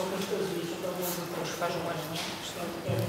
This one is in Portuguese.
sobre as coisas, sobre algumas outras que faz mais não,